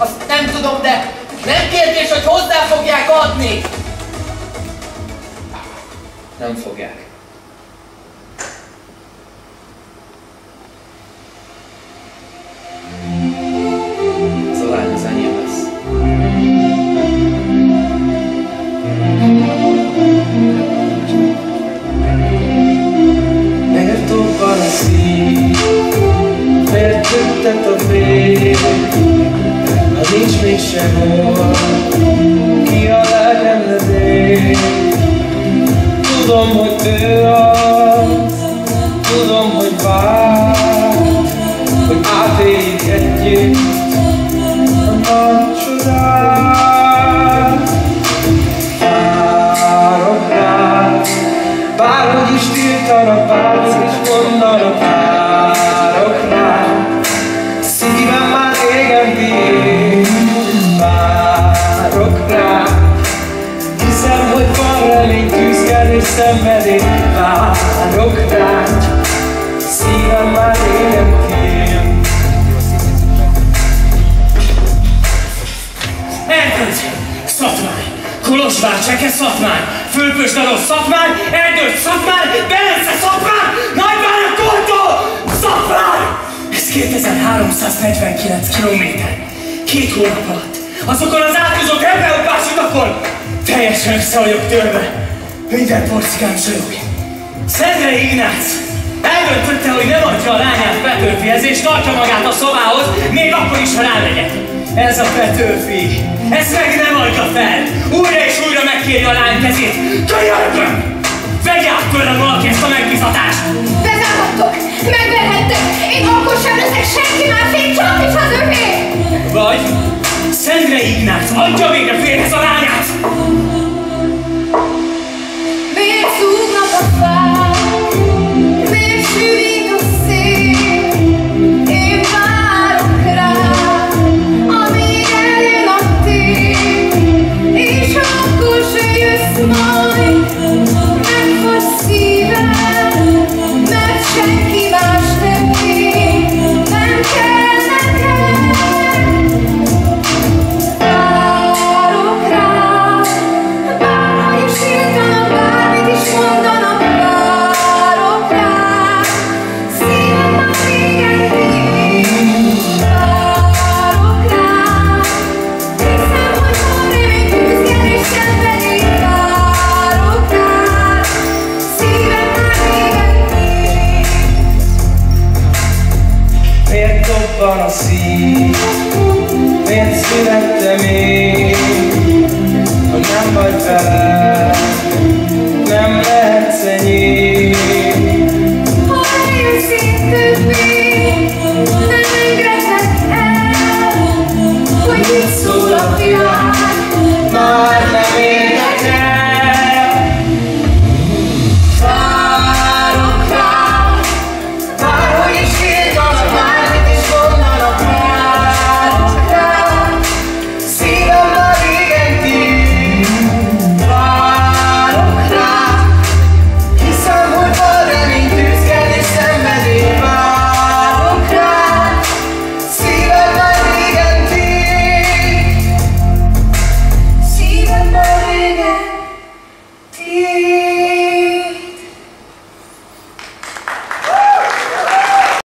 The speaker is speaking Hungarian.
azt nem tudom, de nem kérdés, hogy hozzá fogják adni. Nem fogják. Ez a lány nincs még sehol Ki a lelkem ledél? Tudom, hogy ő az Tudom, hogy vár Hogy átéljük szenvedély Várok rád Szívem már régen kér Erdőt! Szatmány! Kolozsvár, Cseke Szatmány! Fülpösdaros Szatmány! Erdőt Szatmány! Belence Szatmány! Nagyvárat Koltó! Szatmány! Ez 2349 kilométer. Két hónap alatt. Azokon az átkozott ebbeutás utakon teljesen össze vagyok törve. Minden porcikám zsörog. Szendrei Ignác eldöntötte, hogy nem adja a lányát Petőfihez, és tartja magát a szobához, még akkor is, ha rámegyek. Ez a Petőfi, ezt meg nem adja fel. Újra és újra megkéri a lány kezét. Könyörgöm! Vegj át tőlem valaki ezt a megbizatást! Bezállottok! Megverhettek! Én akkor sem leszek senki tonight. Miért dobban a szív? Miért születtem én? Ha nem vagy velem, nem lehetsz enyém. Ha érzed többé, nem hogy így szól a világ. Már